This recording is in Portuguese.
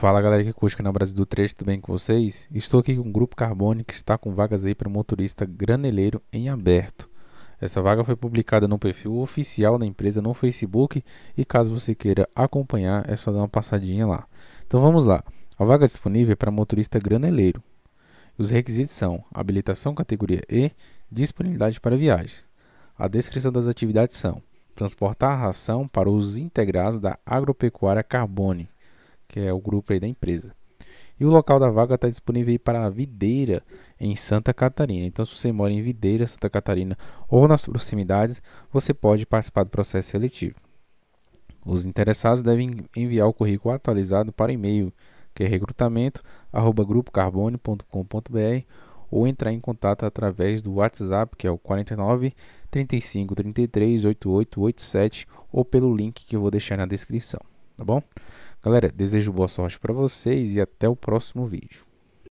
Fala galera que curte o canal Brasil do Trecho, tudo bem com vocês? Estou aqui com o Grupo Carbone que está com vagas aí para motorista graneleiro em aberto. Essa vaga foi publicada no perfil oficial da empresa no Facebook e caso você queira acompanhar é só dar uma passadinha lá. Então vamos lá. A vaga disponível é para motorista graneleiro. Os requisitos são habilitação categoria E, disponibilidade para viagens. A descrição das atividades são transportar ração para os integrados da agropecuária Carbone, que é o grupo aí da empresa. E o local da vaga está disponível para a Videira, em Santa Catarina. Então, se você mora em Videira, Santa Catarina ou nas proximidades, você pode participar do processo seletivo. Os interessados devem enviar o currículo atualizado para e-mail que é recrutamento@grupocarbone.com.br ou entrar em contato através do WhatsApp, que é o 49 35 33 88 87 ou pelo link que eu vou deixar na descrição, tá bom? Galera, desejo boa sorte para vocês e até o próximo vídeo.